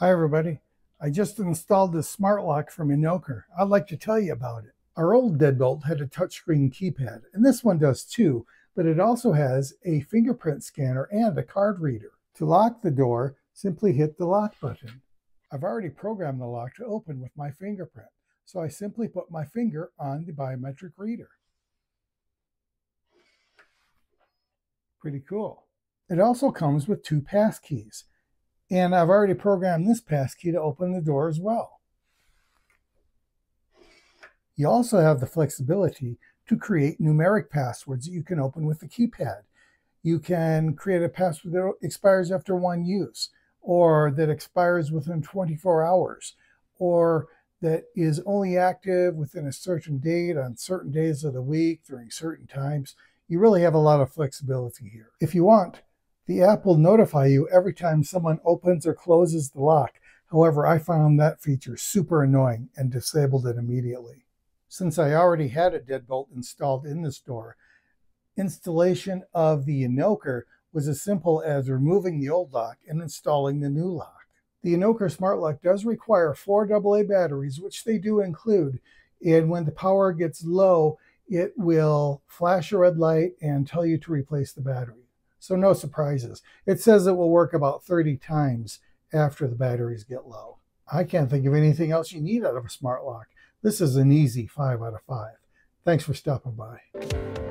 Hi everybody. I just installed this smart lock from Enoker. I'd like to tell you about it. Our old deadbolt had a touchscreen keypad, and this one does too, but it also has a fingerprint scanner and a card reader. To lock the door, simply hit the lock button. I've already programmed the lock to open with my fingerprint, so I simply put my finger on the biometric reader. Pretty cool. It also comes with two pass keys. And I've already programmed this passkey to open the door as well. You also have the flexibility to create numeric passwords that you can open with the keypad. You can create a password that expires after one use, or that expires within 24 hours, or that is only active within a certain date on certain days of the week during certain times. You really have a lot of flexibility here. If you want, the app will notify you every time someone opens or closes the lock. However, I found that feature super annoying and disabled it immediately. Since I already had a deadbolt installed in this door, installation of the Enoker was as simple as removing the old lock and installing the new lock. The Enoker Smart Lock does require four AA batteries, which they do include, and when the power gets low, it will flash a red light and tell you to replace the battery. So no surprises. It says it will work about 30 times after the batteries get low. I can't think of anything else you need out of a smart lock. This is an easy 5 out of 5. Thanks for stopping by.